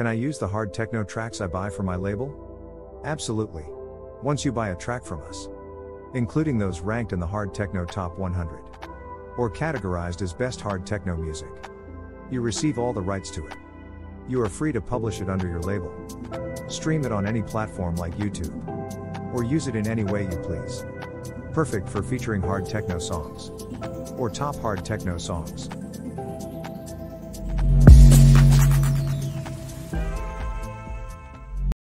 Can I use the hard techno tracks I buy for my label? Absolutely. Once you buy a track from us, including those ranked in the hard techno top 100 or categorized as best hard techno music, you receive all the rights to it. You are free to publish it under your label, stream it on any platform like YouTube, or use it in any way you please. Perfect for featuring hard techno songs or top hard techno songs.